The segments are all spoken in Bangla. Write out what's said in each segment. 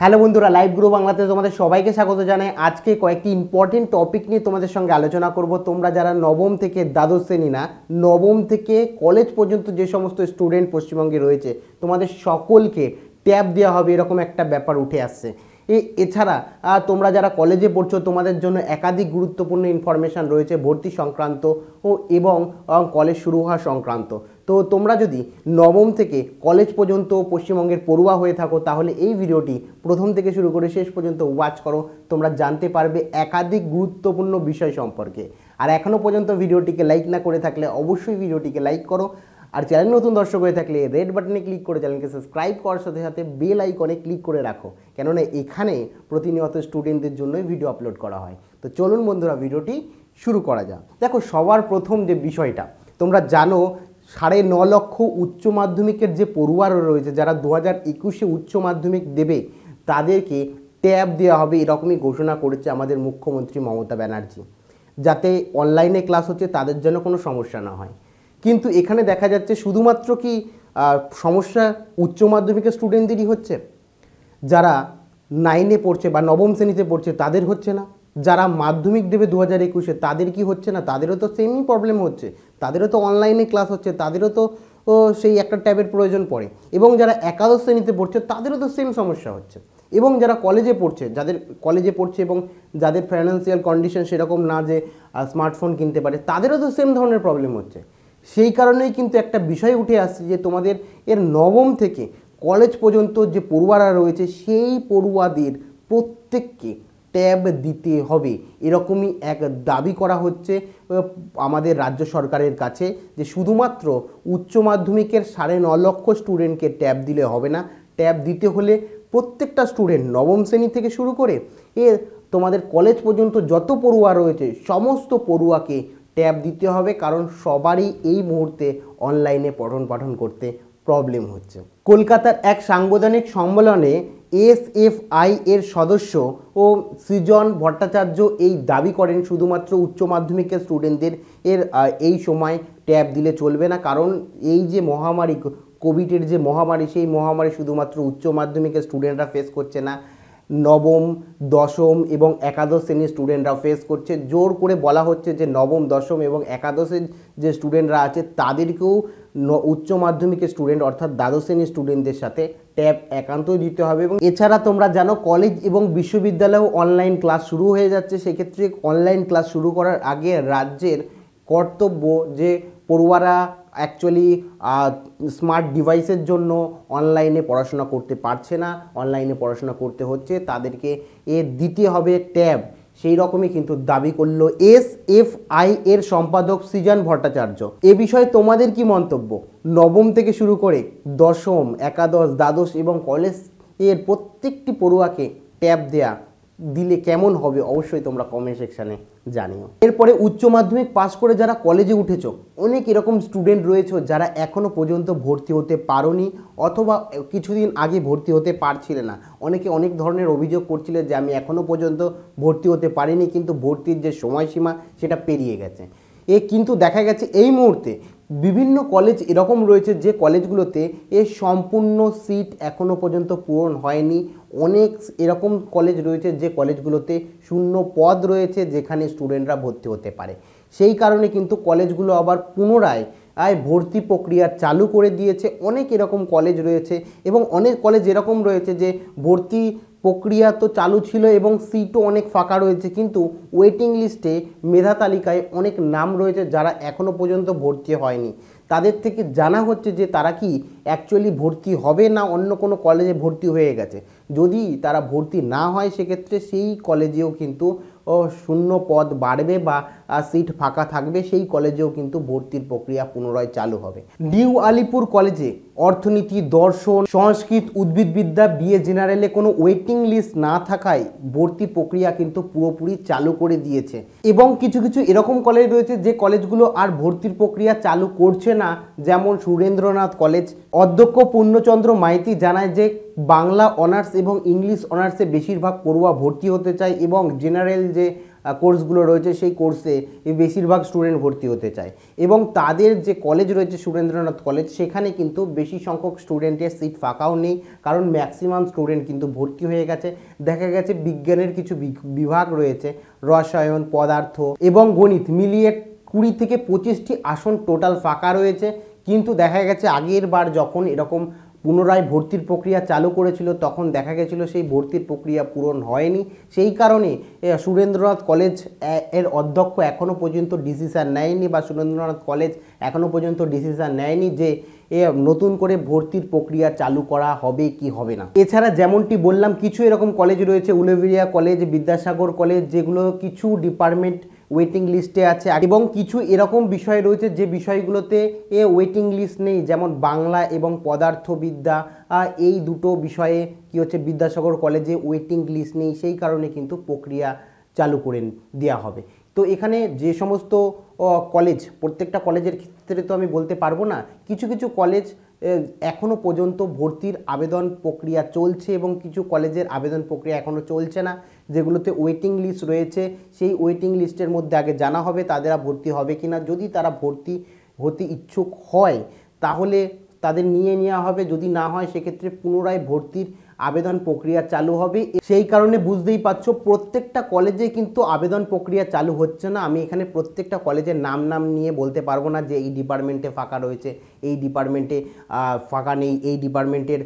হ্যালো বন্ধুরা লাইভ গ্রো বাংলাতে তোমাদের সবাইকে স্বাগত জানাই। আজকে কয়েকটি ইম্পর্টেন্ট টপিক নিয়ে তোমাদের সঙ্গে আলোচনা করব। তোমরা যারা নবম থেকে দ্বাদশ শ্রেণি না, নবম থেকে কলেজ পর্যন্ত যে সমস্ত স্টুডেন্ট পশ্চিমবঙ্গে রয়েছে, তোমাদের সকলকে ট্যাব দেওয়া হবে, এরকম একটা ব্যাপার উঠে আসছে। এ, এছাড়া তোমরা যারা কলেজে পড়ছো, তোমাদের জন্য একাধিক গুরুত্বপূর্ণ ইনফরমেশান রয়েছে, ভর্তি সংক্রান্ত ও এবং কলেজ শুরু হওয়া সংক্রান্ত। তো তোমরা যদি নবম থেকে কলেজ পর্যন্ত পশ্চিমবঙ্গের পড়ুয়া হয়ে থাকো, তাহলে এই ভিডিওটি প্রথম থেকে শুরু করে শেষ পর্যন্ত ওয়াচ করো। তোমরা জানতে পারবে একাধিক গুরুত্বপূর্ণ বিষয় সম্পর্কে। আর এখনও পর্যন্ত ভিডিওটিকে লাইক না করে থাকলে অবশ্যই ভিডিওটিকে লাইক করো। আর চ্যানেল নতুন দর্শক হয়ে থাকলে রেড বাটনে ক্লিক করে চ্যানেলকে সাবস্ক্রাইব করার সাথে সাথে বেল আইকনে ক্লিক করে রাখো। কেননা এখানে প্রতিনিয়ত স্টুডেন্টদের জন্যই ভিডিও আপলোড করা হয়। তো চলুন বন্ধুরা, ভিডিওটি শুরু করা যাক। দেখো, সবার প্রথম যে বিষয়টা, তোমরা জানো সাড়ে ন লক্ষ উচ্চ মাধ্যমিকের যে পড়ুয়ারা রয়েছে, যারা দু হাজার একুশে উচ্চ মাধ্যমিক দেবে, তাদেরকে ট্যাব দেওয়া হবে, এরকমই ঘোষণা করেছে আমাদের মুখ্যমন্ত্রী মমতা ব্যানার্জি। যাতে অনলাইনে ক্লাস হচ্ছে, তাদের জন্য কোনো সমস্যা না হয়। কিন্তু এখানে দেখা যাচ্ছে শুধুমাত্র কি সমস্যা উচ্চ মাধ্যমিকের স্টুডেন্টদেরই হচ্ছে? যারা নাইনে পড়ছে বা নবম শ্রেণীতে পড়ছে, তাদের হচ্ছে না। যারা মাধ্যমিক দেবে দু হাজার একুশে, তাদের কি হচ্ছে না? তাদেরও তো সেমই প্রবলেম হচ্ছে। তাদেরও তো অনলাইনে ক্লাস হচ্ছে। তাদেরও তো সেই একটা ট্যাবের প্রয়োজন পড়ে। এবং যারা একাদশ শ্রেণীতে পড়ছে, তাদেরও তো সেম সমস্যা হচ্ছে। এবং যারা কলেজে পড়ছে, যাদের কলেজে পড়ছে এবং যাদের ফাইন্যান্সিয়াল কন্ডিশন সেরকম না যে স্মার্টফোন কিনতে পারে, তাদেরও তো সেম ধরনের প্রবলেম হচ্ছে। সেই কারণেই কিন্তু একটা বিষয় উঠে আসছে যে, তোমাদের এর নবম থেকে কলেজ পর্যন্ত যে পড়ুয়ারা রয়েছে, সেই পড়ুয়াদের প্রত্যেককে ট্যাব দিতে হবে। এরকমই এক দাবি করা হচ্ছে আমাদের রাজ্য সরকারের কাছে যে শুধুমাত্র উচ্চ মাধ্যমিকের সাড়ে ন লক্ষ স্টুডেন্টকে ট্যাব দিলে হবে না। ট্যাব দিতে হলে প্রত্যেকটা স্টুডেন্ট নবম শ্রেণি থেকে শুরু করে এ তোমাদের কলেজ পর্যন্ত যত পড়ুয়া রয়েছে, সমস্ত পড়ুয়াকে ট্যাব দিতে হবে। কারণ সবারই এই মুহূর্তে অনলাইনে পঠন পাঠন করতে প্রবলেম হচ্ছে। কলকাতার এক সাংবিধানিক সম্মেলনে এসএফআই এর সদস্য ও সৃজন ভট্টাচার্য এই দাবি করেন শুধুমাত্র উচ্চ মাধ্যমিকের স্টুডেন্টদের এর এই সময় ট্যাব দিলে চলবে না। কারণ এই যে মহামারী, কোভিডের যে মহামারী, সেই মহামারী শুধুমাত্র উচ্চ মাধ্যমিকের স্টুডেন্টরা ফেস করছে না। নবম, দশম এবং একাদশ শ্রেণির স্টুডেন্টরা ফেস করছে। জোর করে বলা হচ্ছে যে নবম, দশম এবং একাদশের যে স্টুডেন্টরা আছে, তাদেরকেও উচ্চ মাধ্যমিকের স্টুডেন্ট অর্থাৎ দ্বাদশ শ্রেণির স্টুডেন্টদের সাথে ট্যাব একান্তই দিতে হবে এবং এছাড়া তোমরা জানো কলেজ এবং বিশ্ববিদ্যালয়েও অনলাইন ক্লাস শুরু হয়ে যাচ্ছে। সেক্ষেত্রে অনলাইন ক্লাস শুরু করার আগে রাজ্যের কর্তব্য যে পড়ুয়ারা অ্যাকচুয়ালি স্মার্ট ডিভাইসের জন্য অনলাইনে পড়াশোনা করতে পারছে না অনলাইনে পড়াশোনা করতে হচ্ছে, তাদেরকে এ দিতে হবে ট্যাব। সেই রকমই কিন্তু দাবি করল এস এফ আই এর সম্পাদক সৃজন ভট্টাচার্য। এ বিষয়ে তোমাদের কি মন্তব্য? নবম থেকে শুরু করে দশম, একাদশ, দ্বাদশ এবং কলেজের প্রত্যেকটি পড়ুয়াকে ট্যাব দেয়া দিলে কেমন হবে অবশ্যই তোমরা কমেন্ট সেকশানে জানিও। এরপরে উচ্চ মাধ্যমিক পাস করে যারা কলেজে উঠেছো, অনেক এরকম স্টুডেন্ট রয়েছে যারা এখনও পর্যন্ত ভর্তি হতে পারোনি অথবা কিছুদিন আগে ভর্তি হতে পারছিলে না। অনেকে অনেক ধরনের অভিযোগ করছিলে যে আমি এখনও পর্যন্ত ভর্তি হতে পারিনি, কিন্তু ভর্তির যে সময়সীমা সেটা পেরিয়ে গেছে। এ কিন্তু দেখা গেছে এই মুহূর্তে বিভিন্ন কলেজ এরকম রয়েছে যে কলেজগুলোতে এর সম্পূর্ণ সিট এখনও পর্যন্ত পূরণ হয়নি। অনেক এরকম কলেজ রয়েছে যে কলেজগুলোতে শূন্য পদ রয়েছে যেখানে স্টুডেন্টরা ভর্তি হতে পারে। সেই কারণে কিন্তু কলেজগুলো আবার পুনরায়, আয়, ভর্তি প্রক্রিয়া চালু করে দিয়েছে। অনেক এরকম কলেজ রয়েছে এবং অনেক কলেজ এরকম রয়েছে যে ভর্তি প্রক্রিয়া তো চালু ছিল এবং সিটও অনেক ফাঁকা রয়েছে, কিন্তু ওয়েটিং লিস্টে মেধা তালিকায় অনেক নাম রয়েছে যারা এখনও পর্যন্ত ভর্তি হয়নি। তাদের থেকে জানা হচ্ছে যে তারা কি অ্যাকচুয়ালি ভর্তি হবে না অন্য কোনো কলেজে ভর্তি হয়ে গেছে। যদি তারা ভর্তি না হয়, সেক্ষেত্রে সেই কলেজেও কিন্তু শূন্য পদ বাড়বে বা সিট ফাঁকা থাকবে, সেই কলেজেও কিন্তু ভর্তির প্রক্রিয়া পুনরায় চালু হবে। নিউ আলিপুর কলেজে অর্থনীতি, দর্শন, সংস্কৃত, উদ্ভিদবিদ্যা, বিএ জেনারেলে কোনো ওয়েটিং লিস্ট না থাকায় ভর্তি প্রক্রিয়া কিন্তু পুরোপুরি চালু করে দিয়েছে। এবং কিছু কিছু এরকম কলেজ রয়েছে যে কলেজগুলো আর ভর্তির প্রক্রিয়া চালু করছে না, যেমন সুরেন্দ্রনাথ কলেজ। অধ্যক্ষ পূর্ণচন্দ্র মাইতি জানায় যে বাংলা অনার্স এবং ইংলিশ অনার্সে বেশিরভাগ পড়ুয়া ভর্তি হতে চায় এবং জেনারেল যে কোর্সগুলো রয়েছে সেই কোর্সে বেশিরভাগ স্টুডেন্ট ভর্তি হতে চায়। এবং তাদের যে কলেজ রয়েছে সুরেন্দ্রনাথ কলেজ, সেখানে কিন্তু বেশি সংখ্যক স্টুডেন্টের সিট ফাঁকাও নেই, কারণ ম্যাক্সিমাম স্টুডেন্ট কিন্তু ভর্তি হয়ে গেছে। দেখা গেছে বিজ্ঞানের কিছু বিভাগ রয়েছে, রসায়ন, পদার্থ এবং গণিত, মিলিয়ে কুড়ি থেকে পঁচিশটি আসন টোটাল ফাঁকা রয়েছে। কিন্তু দেখা গেছে আগের বার যখন এরকম পুনরায় ভর্তির প্রক্রিয়া চালু করেছিল, তখন দেখা গেছিল সেই ভর্তির প্রক্রিয়া পূরণ হয়নি। সেই কারণে সুরেন্দ্রনাথ কলেজের অধ্যক্ষ এখনও পর্যন্ত ডিসিশন নেয়নি বা সুরেন্দ্রনাথ কলেজ এখনও পর্যন্ত ডিসিশন নেয়নি যে, এ, নতুন করে ভর্তির প্রক্রিয়া চালু করা হবে কি হবে না। এছাড়া যেমনটি বললাম, কিছু এরকম কলেজ রয়েছে উলেভিরিয়া কলেজ, বিদ্যাসাগর কলেজ, যেগুলো কিছু ডিপার্টমেন্ট ওয়েটিং লিস্টে আছে। এবং কিছু এরকম বিষয় রয়েছে যে বিষয়গুলোতে এ ওয়েটিং লিস্ট নেই, যেমন বাংলা এবং পদার্থবিদ্যা। এই দুটো বিষয়ে কি হচ্ছে, বিদ্যাসাগর কলেজে ওয়েটিং লিস্ট নেই, সেই কারণে কিন্তু প্রক্রিয়া চালু করে দেওয়া হবে। তো এখানে যে সমস্ত কলেজ, প্রত্যেকটা কলেজের ক্ষেত্রে তো আমি বলতে পারব না, কিছু কিছু কলেজ এখনও পর্যন্ত ভর্তির আবেদন প্রক্রিয়া চলছে এবং কিছু কলেজের আবেদন প্রক্রিয়া এখনও চলছে না, যেগুলোতে ওয়েটিং লিস্ট রয়েছে। সেই ওয়েটিং লিস্টের মধ্যে আগে জানা হবে তাদেরা ভর্তি হবে কি না যদি তারা ভর্তি হতে ইচ্ছুক হয়, তাহলে তাদের নিয়ে নেওয়া হবে। যদি না হয়, সেক্ষেত্রে পুনরায় ভর্তির আবেদন প্রক্রিয়া চালু হবে। সেই কারণে বুঝতেই পারছ, প্রত্যেকটা কলেজে কিন্তু আবেদন প্রক্রিয়া চালু হচ্ছে না। আমি এখানে প্রত্যেকটা কলেজের নাম নাম নিয়ে বলতে পারব না যে এই ডিপার্টমেন্টে ফাঁকা রয়েছে, এই ডিপার্টমেন্টে ফাঁকা নেই, এই ডিপার্টমেন্টের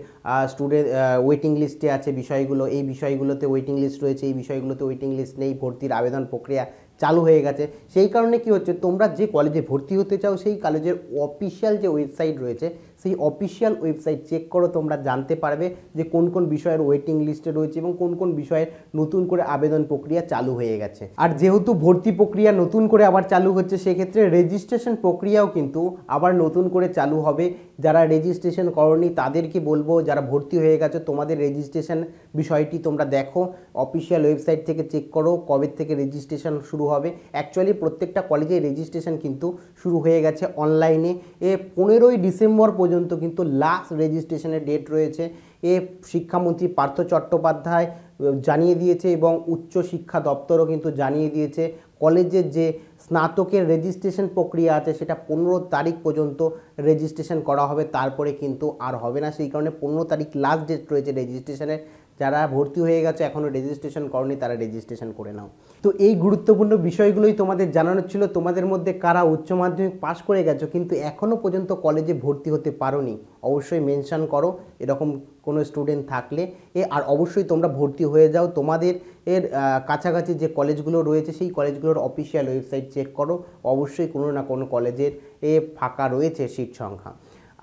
স্টুডেন্ট ওয়েটিং লিস্টে আছে বিষয়গুলো। এই বিষয়গুলোতে ওয়েটিং লিস্ট রয়েছে, এই বিষয়গুলোতে ওয়েটিং লিস্ট নেই, ভর্তির আবেদন প্রক্রিয়া চালু হয়ে গেছে। সেই কারণে কি হচ্ছে, তোমরা যে কলেজে ভর্তি হতে চাও, সেই কলেজের অফিসিয়াল যে ওয়েবসাইট রয়েছে, সেই অফিসিয়াল ওয়েবসাইট চেক করো, তোমরা জানতে পারবে যে কোন কোন বিষয়ের ওয়েটিং লিস্টে রয়েছে এবং কোন কোন বিষয়ের নতুন করে আবেদন প্রক্রিয়া চালু হয়ে গেছে। আর যেহেতু ভর্তি প্রক্রিয়া নতুন করে আবার চালু হচ্ছে, সেক্ষেত্রে রেজিস্ট্রেশন প্রক্রিয়াও কিন্তু আবার নতুন করে চালু হবে। যারা রেজিস্ট্রেশন করনি, তাদেরকে বলব, যারা ভর্তি হয়ে গেছে, তোমাদের রেজিস্ট্রেশন বিষয়টি তোমরা দেখো। অফিসিয়াল ওয়েবসাইট থেকে চেক করো, কবে থেকে রেজিস্ট্রেশন শুরু হবে। অ্যাকচুয়ালি প্রত্যেকটা কলেজে রেজিস্ট্রেশন কিন্তু শুরু হয়ে গেছে অনলাইনে এ। পনেরোই ডিসেম্বর পর্যন্ত কিন্তু লাস্ট রেজিস্ট্রেশনের ডেট রয়েছে। এ শিক্ষামন্ত্রী পার্থ চট্টোপাধ্যায় জানিয়ে দিয়েছে এবং উচ্চ শিক্ষা দপ্তরও কিন্তু জানিয়ে দিয়েছে। কলেজের যে স্নাতকের রেজিস্ট্রেশন প্রক্রিয়া আছে, সেটা পনেরো তারিখ পর্যন্ত রেজিস্ট্রেশন করা হবে, তারপরে কিন্তু আর হবে না। সেই কারণে পনেরো তারিখ লাস্ট ডেট রয়েছে রেজিস্ট্রেশনের। যারা ভর্তি হয়ে গেছে এখনও রেজিস্ট্রেশন করনি, তারা রেজিস্ট্রেশন করে নাও। তো এই গুরুত্বপূর্ণ বিষয়গুলোই তোমাদের জানানো ছিল। তোমাদের মধ্যে কারা উচ্চ মাধ্যমিক পাশ করে গেছো, কিন্তু এখনও পর্যন্ত কলেজে ভর্তি হতে পারোনি। অবশ্যই মেনশন করো, এরকম কোনো স্টুডেন্ট থাকলে। এ, আর অবশ্যই তোমরা ভর্তি হয়ে যাও। তোমাদের এর কাছাকাছি যে কলেজগুলো রয়েছে, সেই কলেজগুলোর অফিসিয়াল ওয়েবসাইট চেক করো। অবশ্যই কোনো না কোনো কলেজের এ, ফাঁকা রয়েছে সিট সংখ্যা।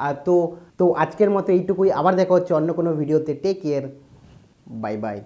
আর তো তো আজকের মতো এইটুকুই। আবার দেখা হচ্ছে অন্য কোনো ভিডিওতে টেক কেয়ার Bye bye.